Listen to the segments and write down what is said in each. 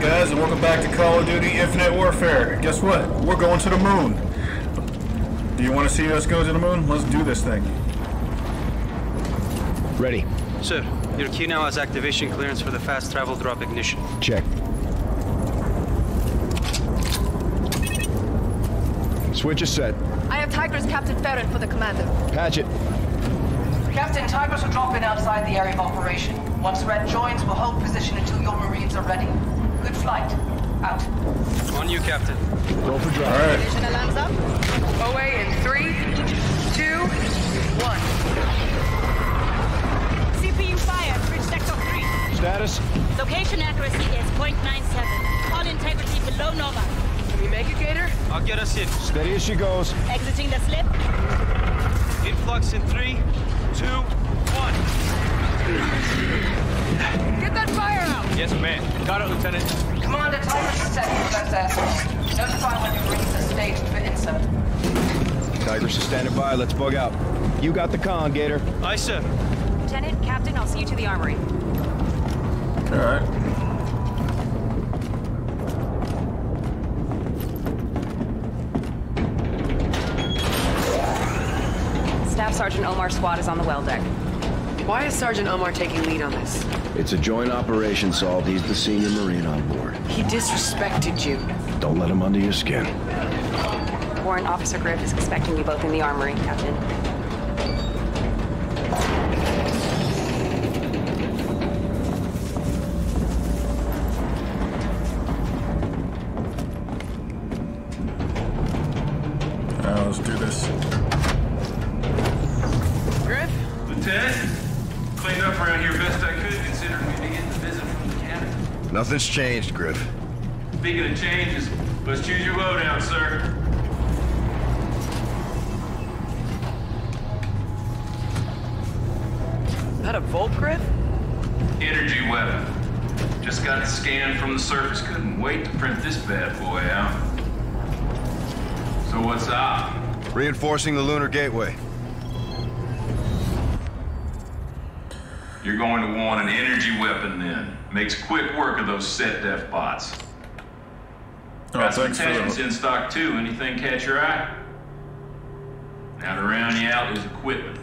Alright guys, and welcome back to Call of Duty Infinite Warfare. Guess what? We're going to the moon. Do you want to see us go to the moon? Let's do this thing. Ready. Sir, your key now has activation clearance for the fast travel drop ignition. Check. Switch is set. I have Tigris Captain Farron for the commander. Patch it. Captain, Tigris will drop in outside the area of operation. Once Red joins, we'll hold position until your Marines are ready. Good flight. Out. On you, Captain. Go for drive. Alright. Vision alarms up. Away in three, two, one. CPU fire, bridge sector 3. Status? Location accuracy is 0.97. All integrity below normal. Can we make it, Gator? I'll get us in. Steady as she goes. Exiting the slip. Influx in three, two, one. Get that fire out! Yes, ma'am. Got it, Lieutenant. Commander, Tigris is set for that airstrike. Notify when your Marines are staged for insert. Tigris is standing by. Let's bug out. You got the con, Gator. Aye, sir. Lieutenant, Captain, I'll see you to the armory. Alright. Staff Sergeant Omar's squad is on the well deck. Why is Sergeant Omar taking lead on this? It's a joint operation, Salt. He's the senior Marine on board. He disrespected you. Don't let him under your skin. Warrant Officer Griff is expecting you both in the armory, Captain. Nothing's changed, Griff. Speaking of changes, let's choose your lowdown, sir. That a Volk, Griff? Energy weapon. Just got it scanned from the surface. Couldn't wait to print this bad boy out. So what's up? Reinforcing the lunar gateway. You're going to want an energy weapon then. Makes quick work of those set def bots. Oh, Got some attachments in stock too. Anything catch your eye? Now to round you out is equipment.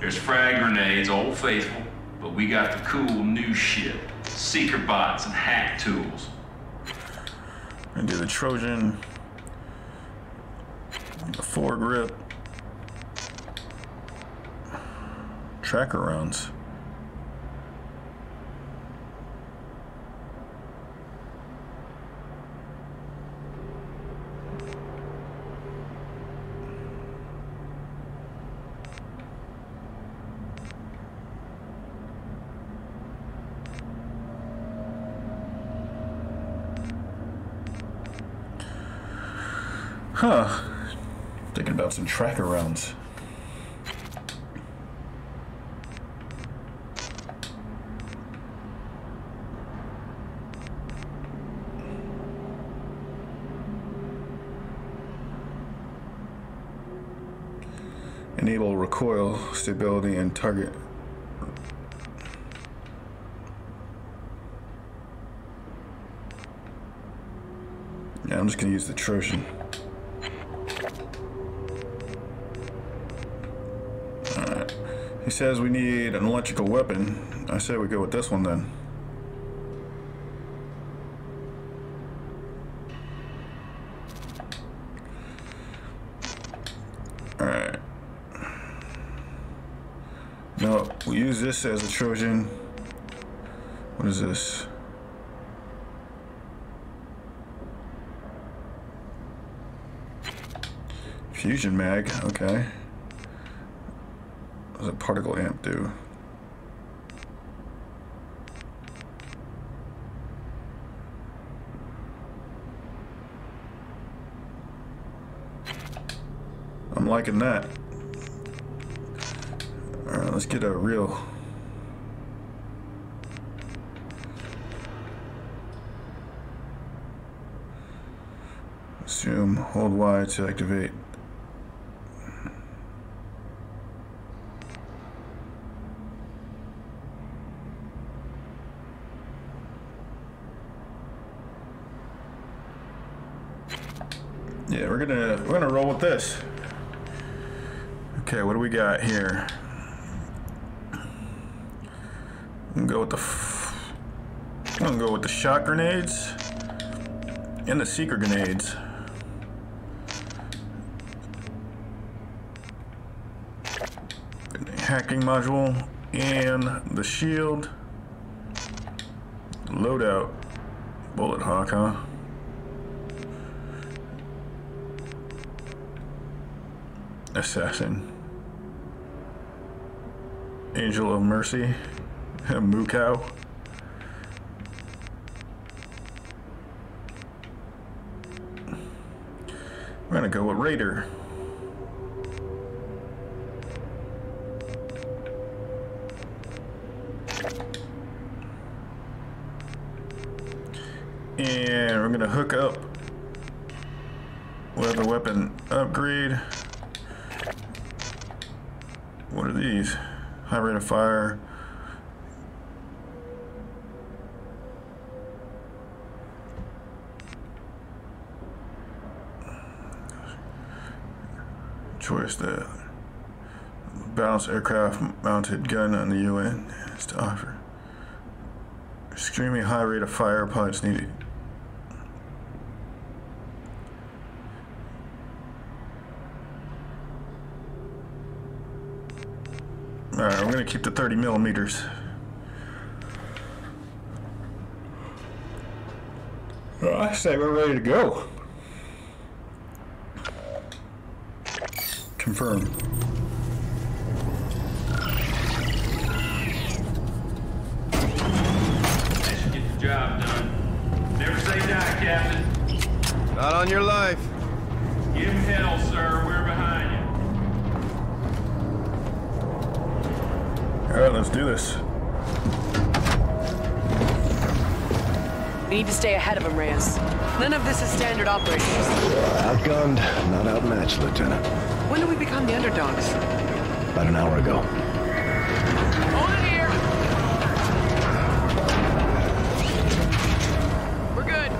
There's frag grenades, old faithful, but we got the cool new shit. Seeker bots and hack tools. And do the Trojan. The foregrip. Tracker rounds. Huh. Thinking about some tracker rounds. Enable recoil, stability, and target. Yeah, I'm just gonna use the Trojan. Says we need an electrical weapon. I say we go with this one then. Alright. No, we use this as a Trojan. What is this? Fusion mag, okay. Does a particle amp do? I'm liking that. Alright, let's get a real. Zoom, hold Y to activate. It. We're gonna we're gonna roll with this. Okay, what do we got here? I'm gonna go with the. I'm gonna go with the shot grenades and the seeker grenades. Hacking module and the shield. Loadout. Bullet hawk, huh? Assassin. Angel of Mercy. Mukau. We're gonna go with Raider. And we're gonna hook up with a weapon upgrade. What are these? High rate of fire. Choice that balanced aircraft mounted gun on the UN is to offer. Extremely high rate of fire pilots needed. Alright, we're gonna keep the 30 millimeters. Well, I say we're ready to go. Confirm. Need to stay ahead of them, Reyes. None of this is standard operations. Outgunned, not outmatched, Lieutenant. When do we become the underdogs? About an hour ago. Hold it here! We're good.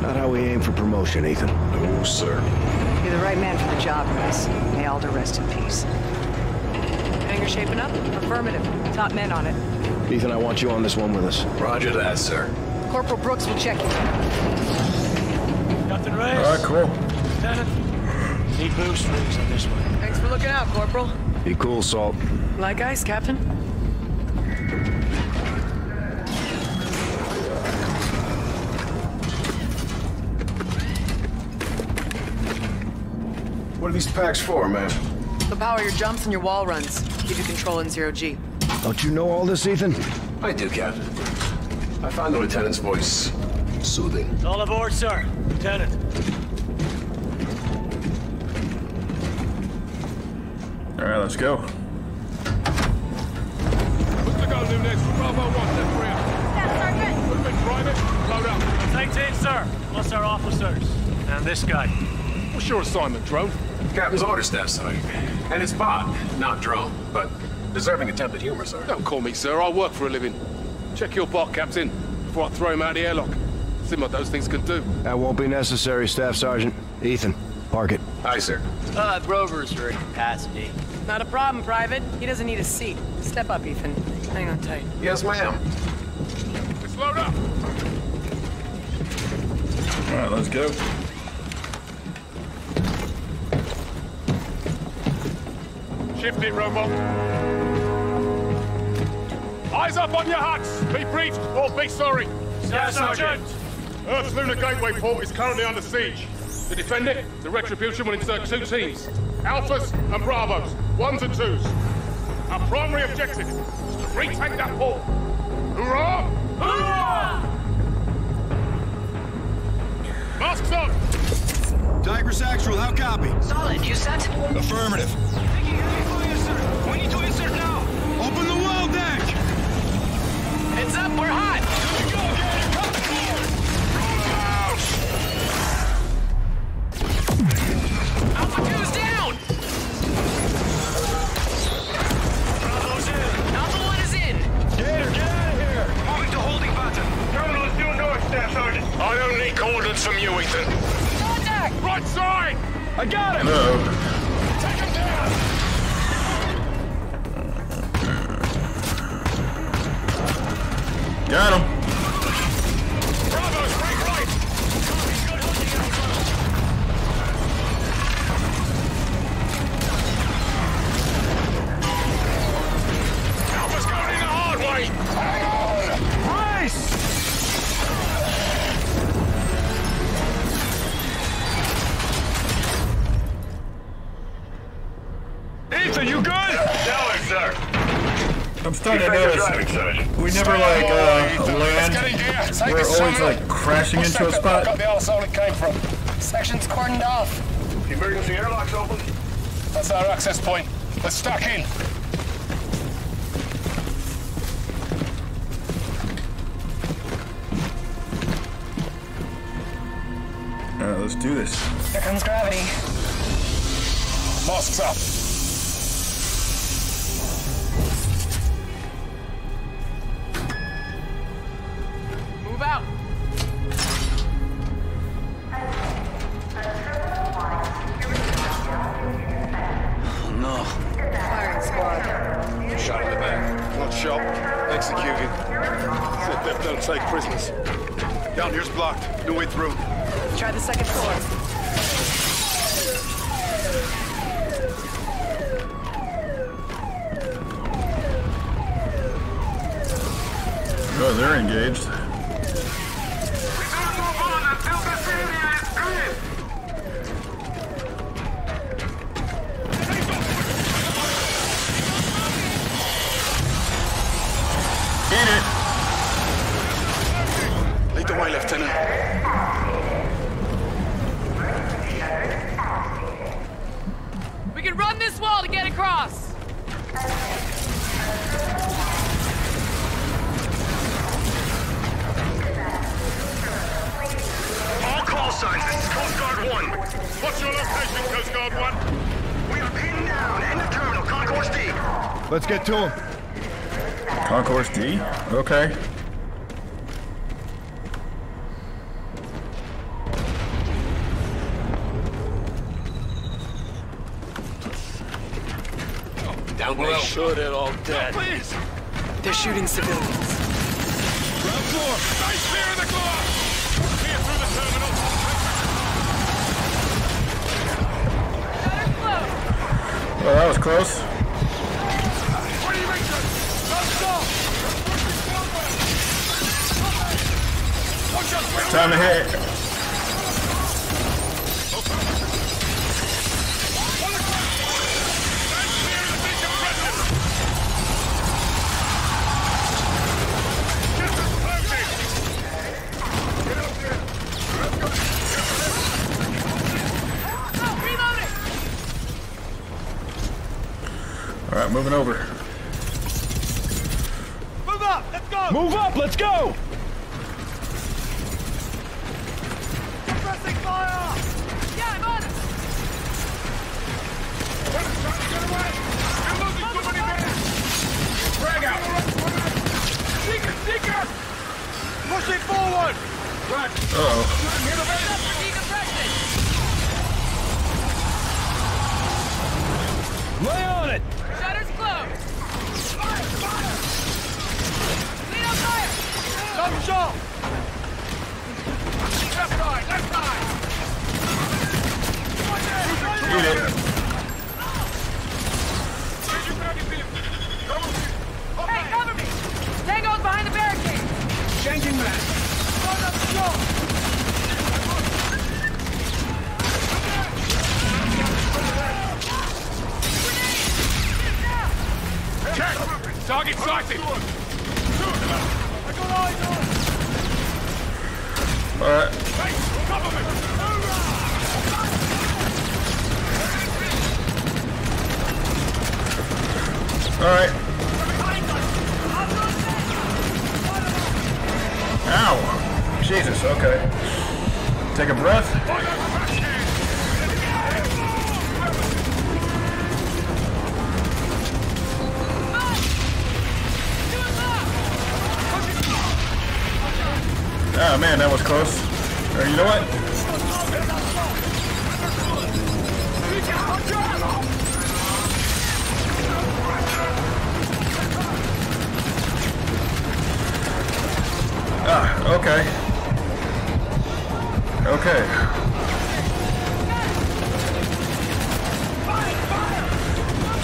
Not how we aim for promotion, Ethan. No, sir. You're the right man for the job, Reyes. May Alder rest in peace. Hangar shaping up? Affirmative. Top men on it. Ethan, I want you on this one with us. Roger that, sir. Corporal Brooks will check you. Captain Reyes. Alright, cool. Lieutenant. Need boost rings on this one. Thanks for looking out, Corporal. Be cool, Salt. Like ice, Captain. What are these packs for, man? They'll power your jumps and your wall runs. Give you control in zero G. Don't you know all this, Ethan? I do, Captain. I found the lieutenant's voice soothing. All aboard, sir. Lieutenant. Alright, let's go. What's the go do next? Bravo 1, left rear. Staff Sergeant! Movement private, load up. That's 18, sir. Plus our officers. And this guy. What's your assignment, drone? Captain's orders, Staff Sergeant. And it's bot, not drone, but deserving attempted humor, sir. Don't call me sir, I work for a living. Check your bot, Captain, before I throw him out the airlock. See what those things can do. That won't be necessary, Staff Sergeant. Ethan, park it. Aye, sir. Uh, Grover's are in capacity. Not a problem, Private. He doesn't need a seat. Step up, Ethan. Hang on tight. Yes, ma'am. Let's load up. Alright, let's go. Shift it, robot. Eyes up on your huts. Be briefed or be sorry. Staff Sergeant. Earth's lunar gateway port is currently under siege. To defend it, the Retribution will insert two teams. Alphas and Bravos. Ones and twos. Our primary objective is to retake that port. Hoorah! Hoorah! Masks on! Tigris Actual, how copy? Solid, you set? Affirmative. Up, we're hot! I'm starting to notice we never like uh, land. We're always like crashing into a spot. Got the asshole it came from. Section's cordoned off. Emergency airlock's open. That's our access point. Let's stack in. Alright, let's do this. Here comes gravity. Masks up. Executed. Set Def don't take prisoners. Down here's blocked. No way through. Try the second floor. Oh, they're engaged. The way, Lieutenant. We can run this wall to get across. All call signs. This is Coast Guard 1. What's your location, Coast Guard 1? We are pinned down in the terminal, Concourse D. Let's get to him. Concourse D? Okay. Down below. Sure they're all dead. Please. They're shooting civilians. Ground floor. Nice clear in the glass! Clear through the terminal. Well, that was close. Time to hit. Okay. Take a breath. Ah, man, that was close. Or you know what? Ah, okay. Okay.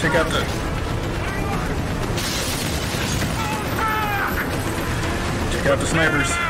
Check out the... Check out the snipers.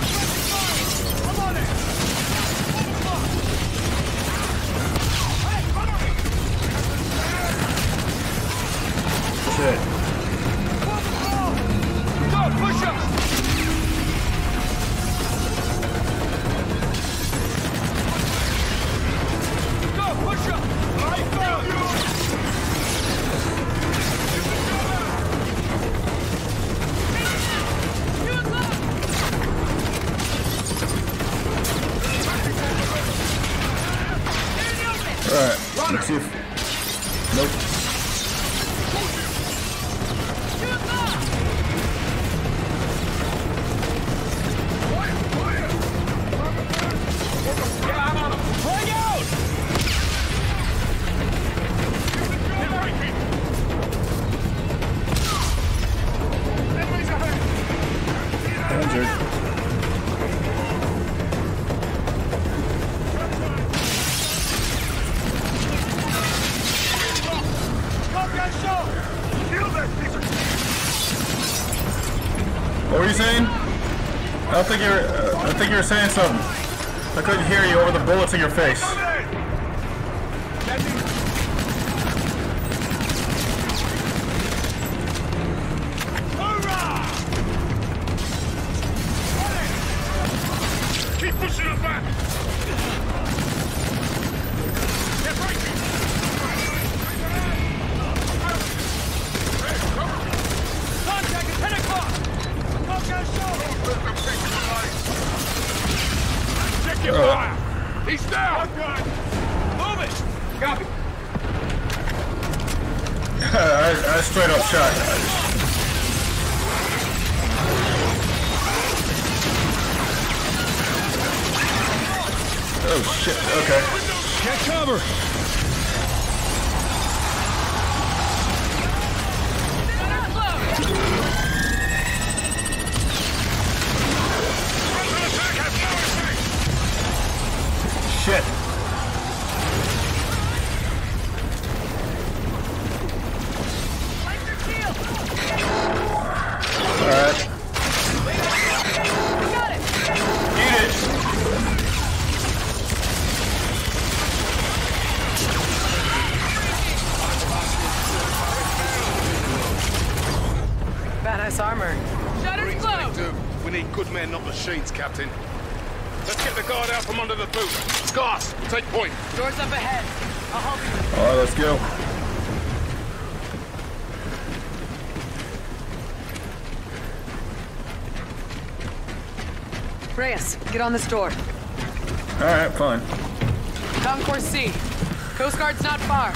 What are you saying? I don't think you're. Uh, I think you're saying something. I couldn't hear you over the bullets in your face. Keep pushing them back! Captain. Let's get the guard out from under the boot. Scars, take point. Doors up ahead. I'll help you. All right, let's go. Reyes, get on this door. All right, fine. Concourse C. Coast Guard's not far.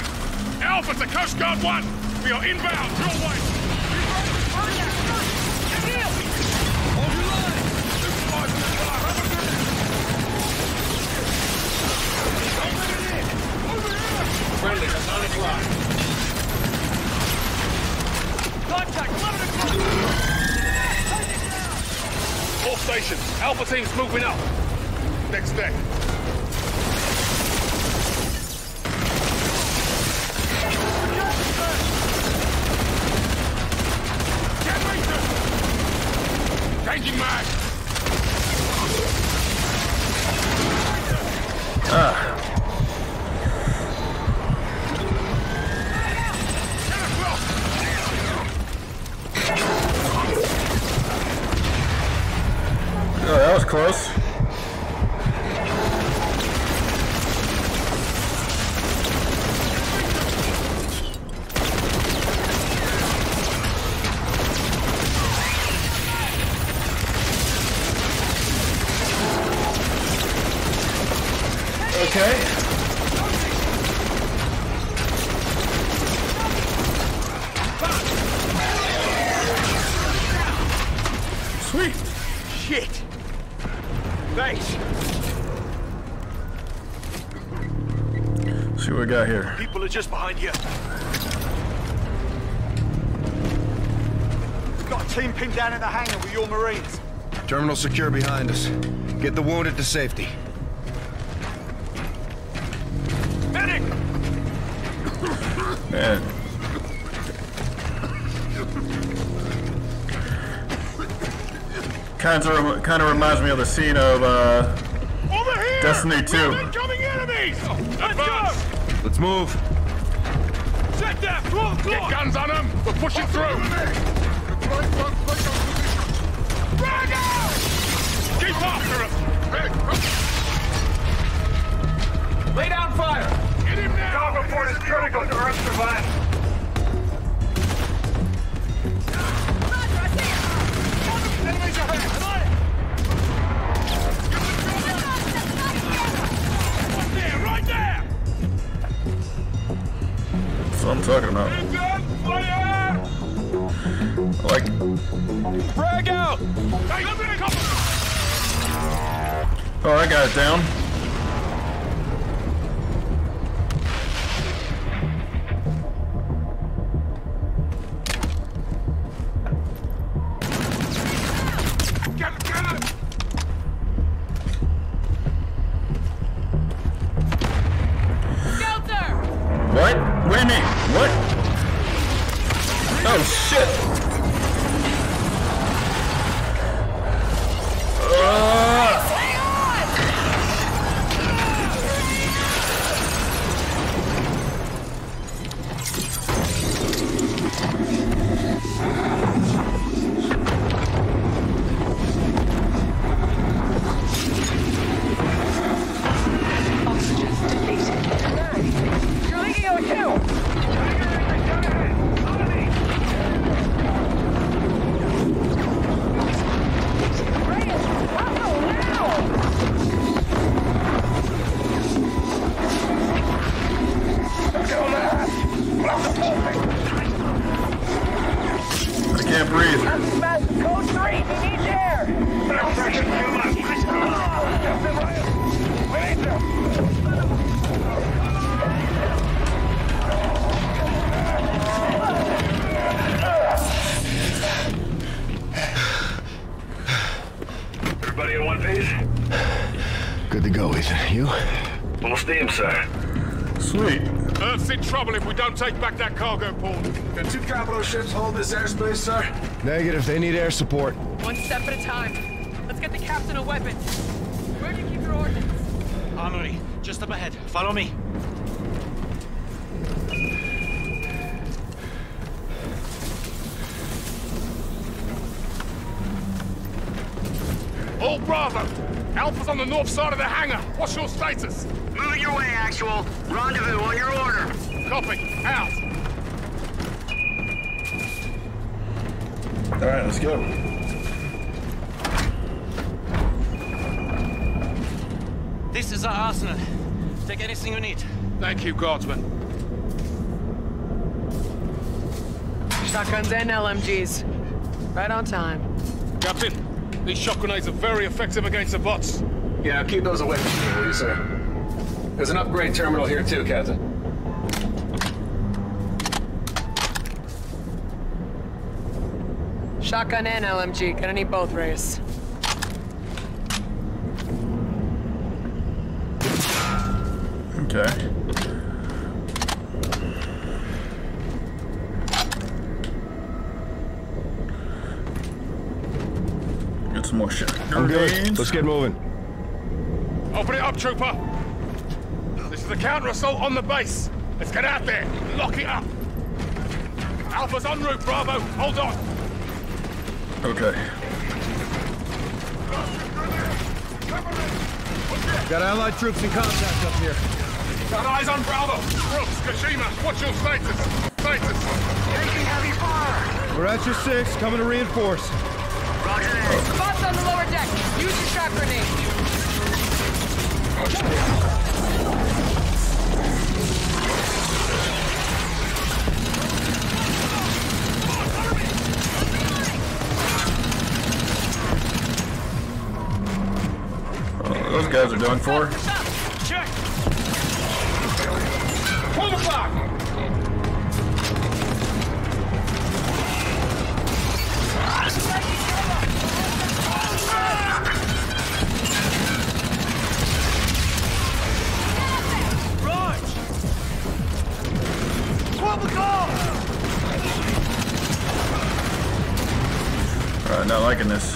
Alpha to Coast Guard 1! We are inbound, your way! Friendly, at 9 o'clock. Contact, 11 o'clock! All stations, Alpha team's moving up. Next deck. Ten meters! Changing mag! Ah. See what we got here. People are just behind you. We've got a team pinned down in the hangar with your Marines. Terminal secure behind us. Get the wounded to safety. Medic! Man. Kind of, kind of reminds me of the scene of uh! Destiny 2. Let's move. Check that! 12 Get guns on them! We're pushing through! Frag out! Keep after them! Lay down fire! Get him now! Dog report is critical to Earth survival. Enemies ahead! What I'm talking about. I like, Frag out! Oh, I got it down. take back that cargo port. Can two capital ships hold this airspace, sir? Negative. They need air support. One step at a time. Let's get the captain a weapon. Where do you keep your ordnance? Armory, just up ahead. Follow me. All Bravo! Alpha's on the north side of the hangar. What's your status? Moving your way, Actual. Rendezvous on your order. Copy. Out. All right, let's go. This is our arsenal. Take anything you need. Thank you, Guardsman. Shotguns and LMGs. Right on time. Captain, these shock grenades are very effective against the bots. Yeah, keep those away from me, you, sir? There's an upgrade terminal here too, Captain. Shotgun and LMG. Gonna need both, Reyes. Okay. Get some more shit. I'm good. Grenades. Let's get moving. Open it up, Trooper. This is a counter-assault on the base. Let's get out there. Lock it up. Alpha's en route, Bravo. Hold on. Okay. Got allied troops in contact up here. Got eyes on Bravo. Brooks, Kashima, what's your status? Status. Taking heavy fire. We're at your six, coming to reinforce. Roger that. Spots on the lower deck. Use your shock grenade. Those guys are done for. Check! Pull the right, not liking this.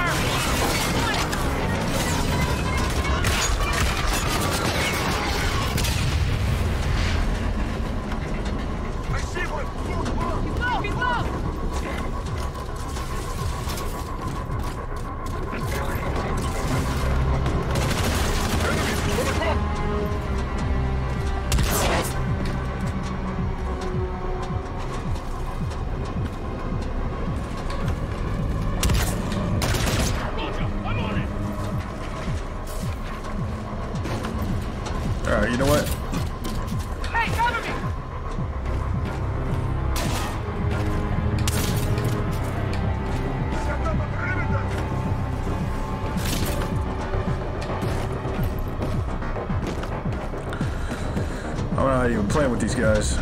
playing with these guys.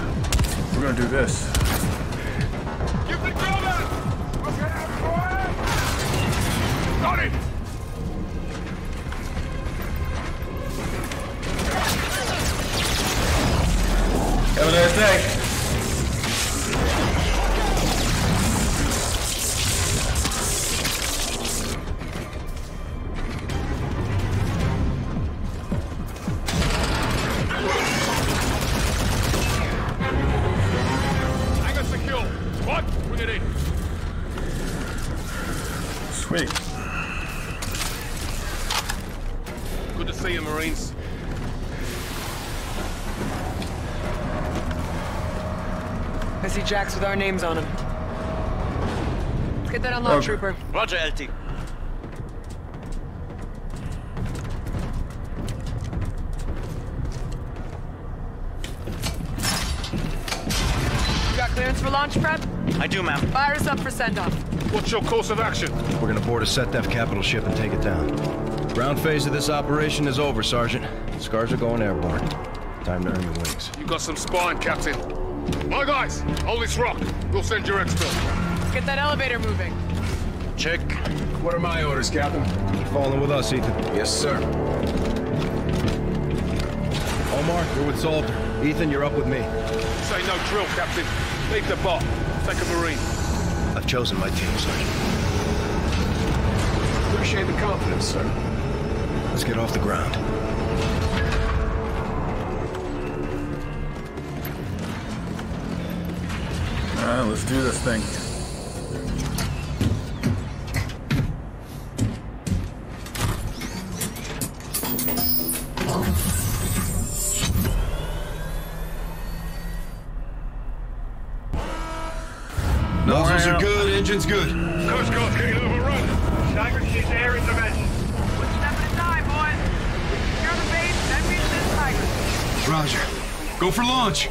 We're gonna do this. Jacks with our names on them. Let's get that unlocked, Okay. Trooper. Roger, LT. You got clearance for launch prep? I do, ma'am. Fire us up for send-off. What's your course of action? We're gonna board a Set Def capital ship and take it down. Ground phase of this operation is over, Sergeant. Scars are going airborne. Time to earn your wings. You got some spine, Captain. My guys, hold this rock. We'll send your exfil. Let's get that elevator moving. Check. What are my orders, Captain? Falling with us, Ethan. Yes, sir. Omar, you're with Salter. Ethan, you're up with me. Say no drill, Captain. Leave the bot. Take a Marine. I've chosen my team, Sergeant. Appreciate the confidence, sir. Let's get off the ground. Let's do this thing. Nozzles are good, engine's good. Coast Guard's getting overrun. Tigris needs air intervention. One step at a time, boys. Secure the base, then reach this tiger. Roger. Go for launch.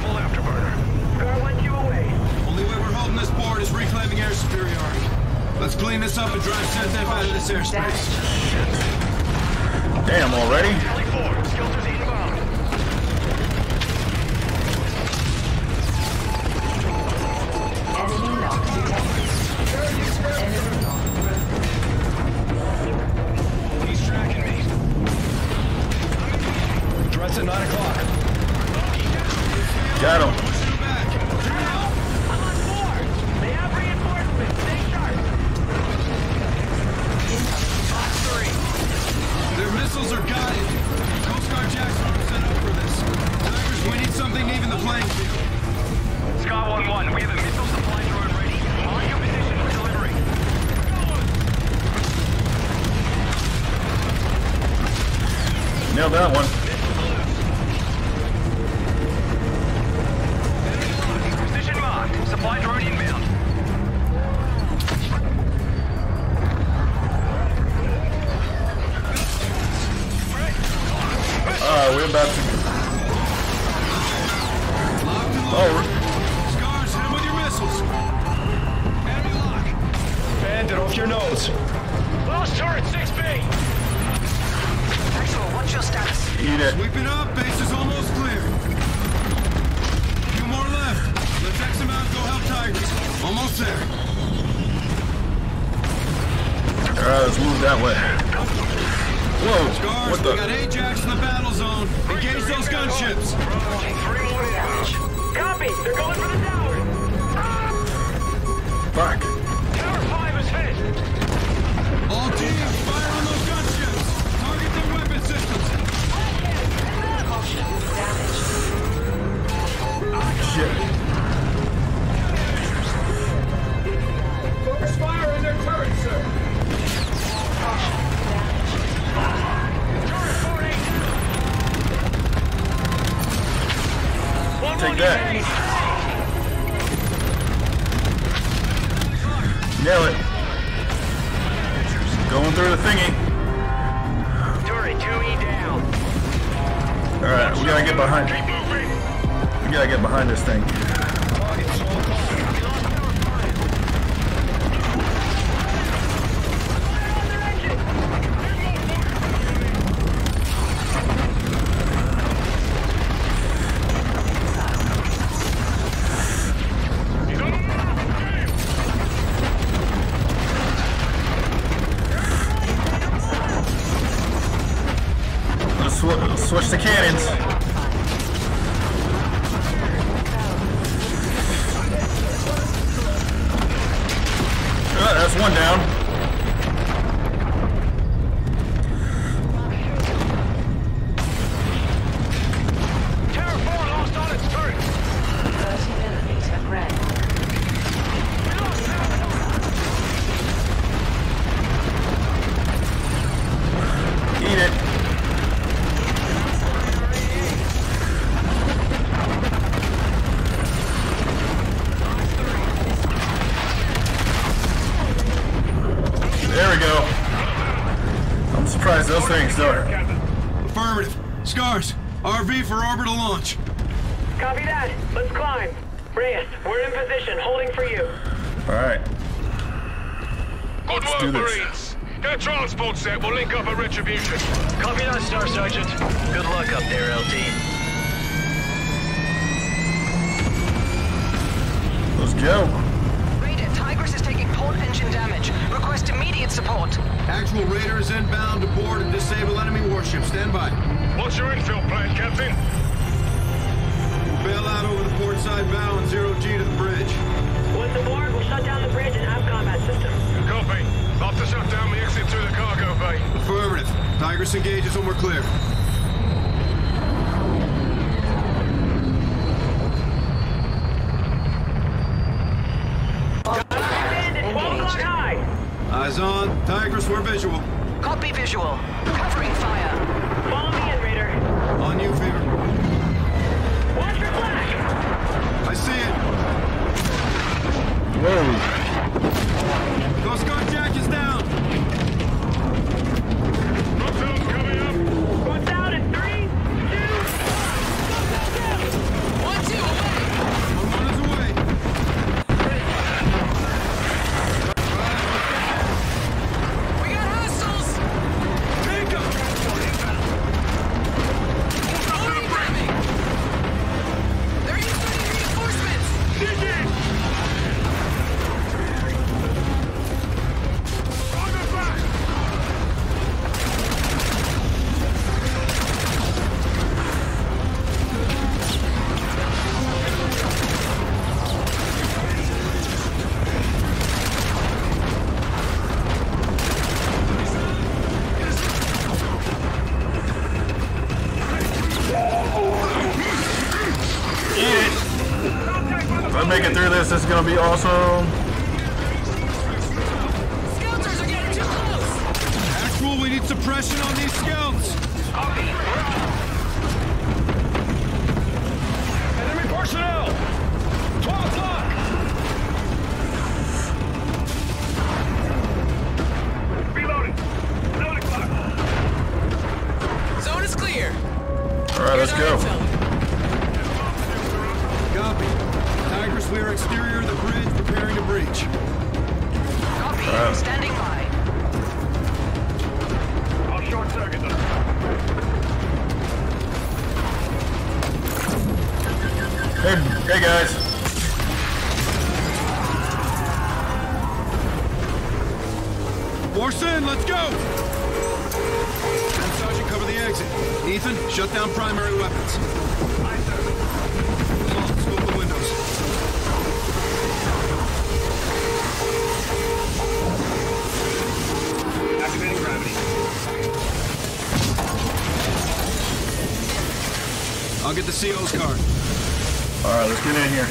Full afterburner. Car went you away. Only way we're holding this board is reclaiming air superiority. Let's clean this up and drive Set Def out of this airspace. Damn, already? Eat it. Sweeping up, base is almost clear. Few more left. Let's X them out go help Tigris. Almost there. Alright, let's move that way. Whoa, Scars, what the? we got Ajax in the battle zone. Engage those gunships. Copy! They're going for the tower! Fuck. Tower 5 is hit! All teams, Shit. Focus fire on their turret, sir! Take that. Nail it. Going through the thingy. Turret 2E down. Alright, we gotta get behind. Gotta get behind this thing. One down. This Copy. Wow. Standing by. I'll short circuit them. Hey, hey guys. Horse in, let's go! And Sergeant, cover the exit. Ethan, shut down primary weapons. I'll get the CO's card. All right, let's get in here.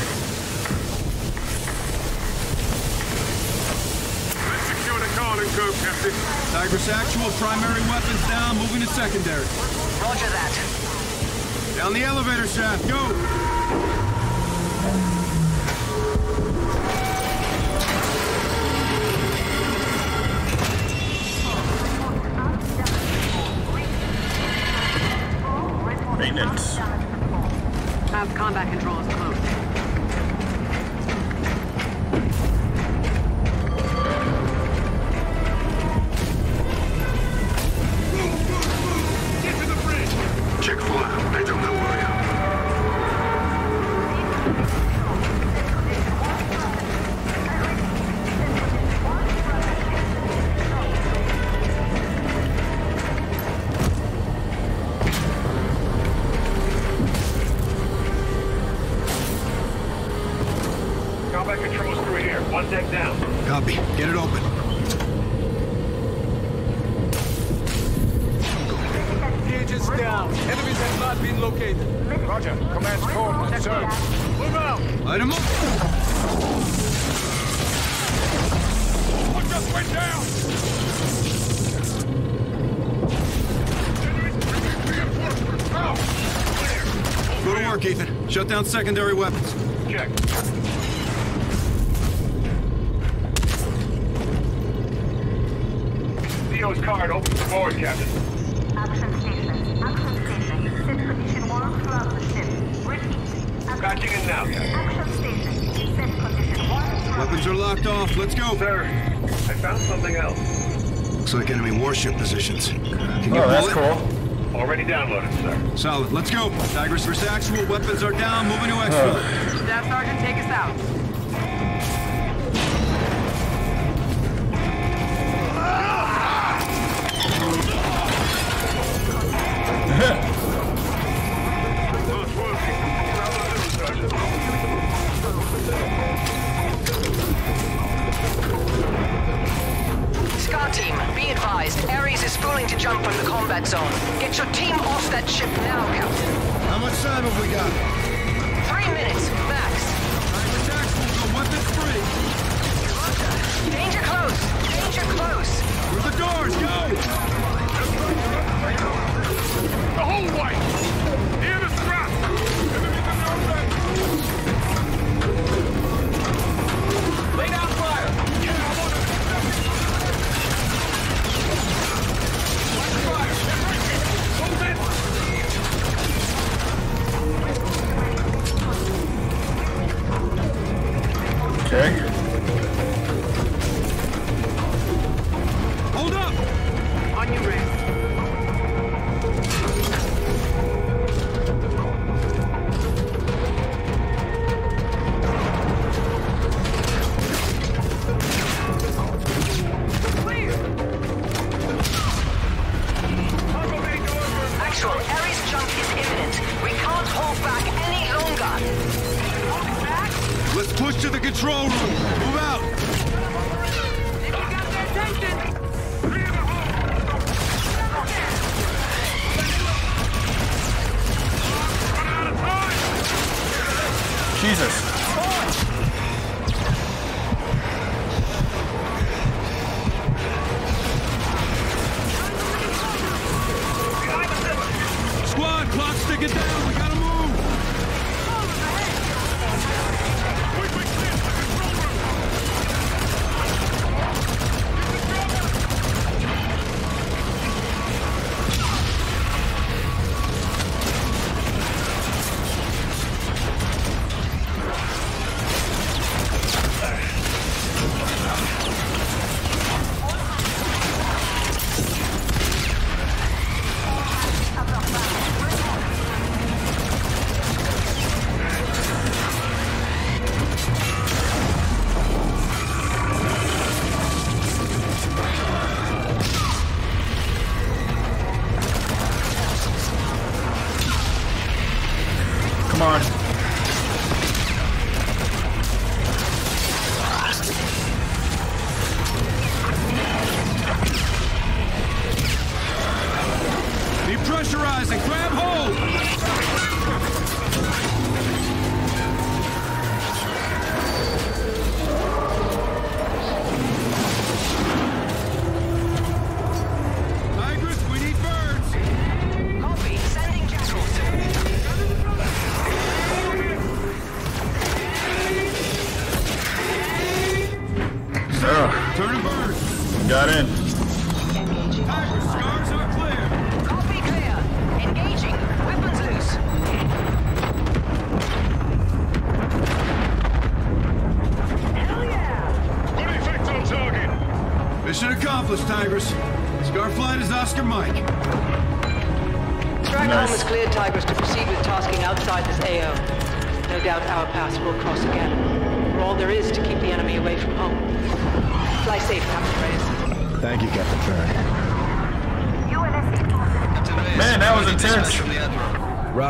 Let's secure the car and go, Captain. Tigris actual, primary weapons down, moving to secondary. Roger that. Down the elevator shaft, go! Combat controls through here. One deck down. Copy. Get it open. Gauges down. Enemies have not been located. Roger. Command's call. Sir. Move out. Light 'em up! What just went down? Go to work, Ethan. Shut down secondary weapons. Check. CO's card open for board, Captain. Action station. Action station. Set condition one throughout the ship. Repeat. Patching in now, Captain. Action station. Set condition one Weapons are locked off. Let's go. Sir, I found something else. Looks like enemy warship positions. Can you Oh, that's pull it? cool. Already downloaded, sir. Solid. Let's go. Tigris versus actual. Weapons are down. Moving to exfil. Staff Sergeant, take us out.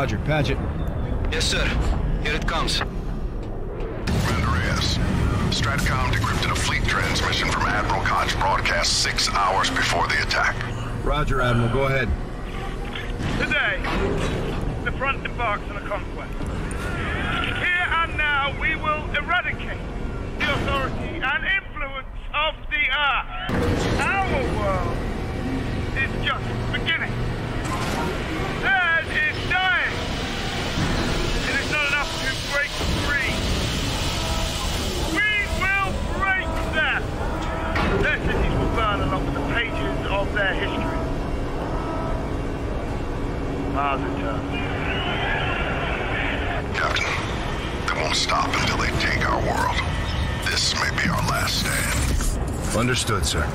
Admiral. Roger, Patchett. Yes, sir. Here it comes. Andreas. Stratcom decrypted a fleet transmission from Admiral Kotch broadcast six hours before the attack. Roger, Admiral. Go ahead. Today, the front embarks on a conquest. Here and now, we will eradicate the authority and influence of the Earth. Our world is just beginning. Theirs is dying. It is not enough to break free. We will break them. Their cities along with the pages of their history. Ours in turn. Captain, they won't stop until they take our world. This may be our last stand. Understood, sir.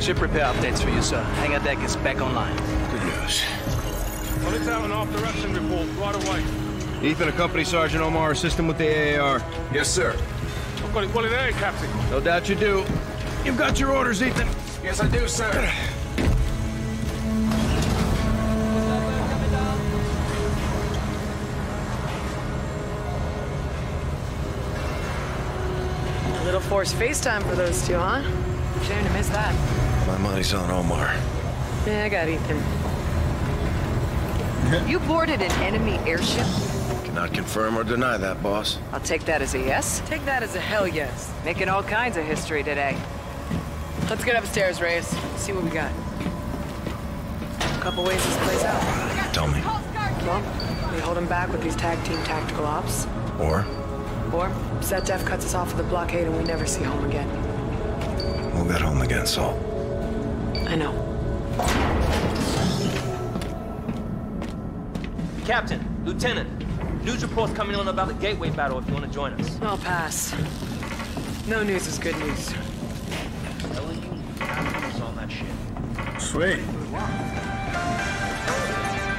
Ship repair updates for you, sir. Hangar deck is back online. Good news. Well, it's out an after action report right away. Ethan, accompany Sergeant Omar. Assist him with the AAR. Yes, sir. I've got it well in there, Captain. No doubt you do. You've got your orders, Ethan. Yes, I do, sir. A little forced FaceTime for those two, huh? Shame to miss that. My money's on Omar. Yeah, I got Ethan. You boarded an enemy airship? Cannot confirm or deny that, boss. I'll take that as a yes. Take that as a hell yes. Making all kinds of history today. Let's get upstairs, Reyes. See what we got. A couple ways this plays out. Tell me. Well, we hold him back with these tag team tactical ops. Or Or SDF cuts us off with a blockade and we never see home again. we'll get home again, Saul. I know. Captain, Lieutenant, news reports coming on about the Gateway battle if you want to join us. I'll pass. No news is good news. on that shit. Sweet.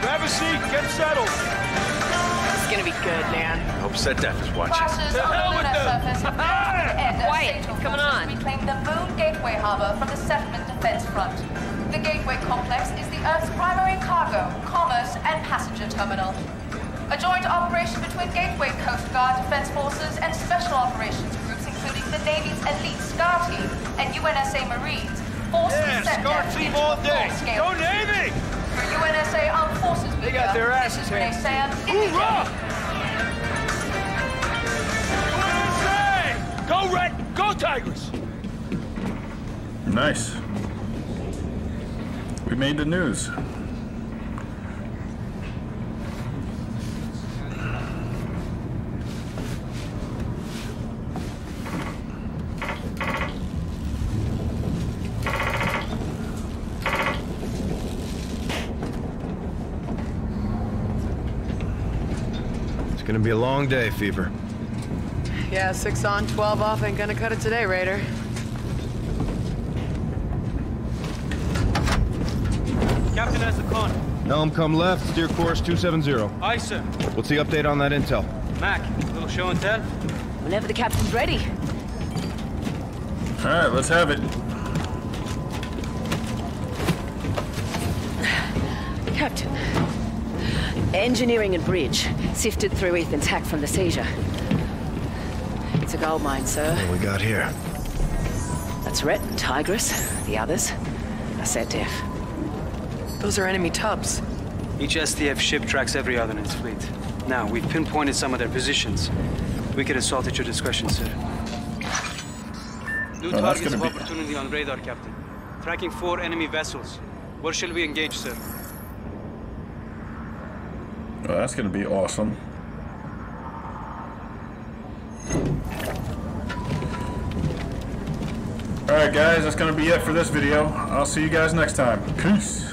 Grab a seat, get settled. It's gonna be good, man. Hope SDF is watching. Crashes To the hell with lunar them. surface have brought to an end as Quiet, Central what's going Forces on? reclaim the Moon Gateway Harbor from the settlement defense front. The Gateway complex is the Earth's primary cargo, commerce, and passenger terminal. A joint operation between Gateway Coast Guard Defense Forces and Special Operations groups, including the Navy's elite SCAR team and UNSA Marines, forces Yeah, sent Scar team into all day. full-scale Go Navy! For UNSA Armed Forces They Media, got their asses is Renee handed. Sam. Hoorah! USA! Go Red! Go Tigers! Nice. We made the news. It's gonna be a long day, Fever. Yeah, six on, 12 off ain't gonna cut it today, Raider. Captain has the con. Helm come left, steer course 270. Aye, sir. What's the update on that intel? Mac, little show and tell? Whenever the captain's ready. All right, let's have it. Captain. Engineering and bridge sifted through Ethan's hack from the seizure. It's a gold mine, sir. What we got here? That's Rhett and Tigris. The others are SDF. Those are enemy tubs. Each SDF ship tracks every other in its fleet. Now, we've pinpointed some of their positions. We can assault at your discretion, sir. New that's targets of be- opportunity on radar, Captain. Tracking four enemy vessels. Where shall we engage, sir? Well, that's going to be awesome. Alright guys, that's going to be it for this video. I'll see you guys next time. Peace!